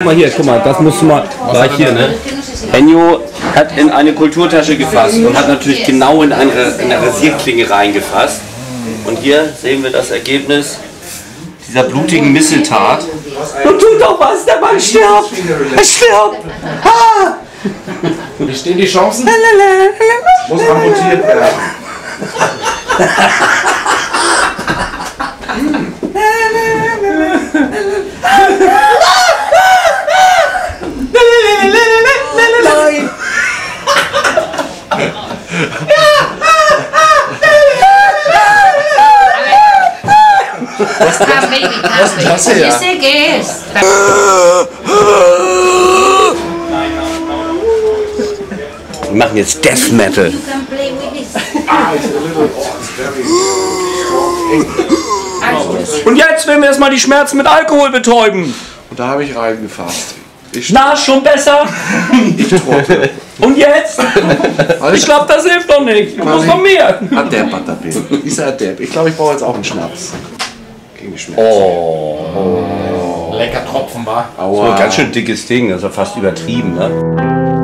Guck mal hier, guck mal, das musst du mal. Gleich hier, ne? Ennio hat in eine Kulturtasche gefasst und hat natürlich genau in eine, in eine Rasierklinge reingefasst. Und hier sehen wir das Ergebnis dieser blutigen Misseltat. Und tut doch was, der Mann stirbt! Er stirbt! Ha! Wie stehen die Chancen? Muss amputiert werden. das hier? Ese qué es? Wir machen jetzt Death Metal. Und jetzt werden wir erstmal die Schmerzen mit Alkohol betäuben. Und da habe ich reingefasst. Ich Na, schon besser? trottel. Und jetzt? Ich glaube, das hilft doch nicht. Du musst noch mehr. Adept, Adept. Ist er Adept. Ich glaube, ich brauche jetzt auch einen Schnaps. Gegen die Schmerzen. Oh. Lecker Tropfen war. So ein ganz schön dickes Ding, also fast übertrieben, ne?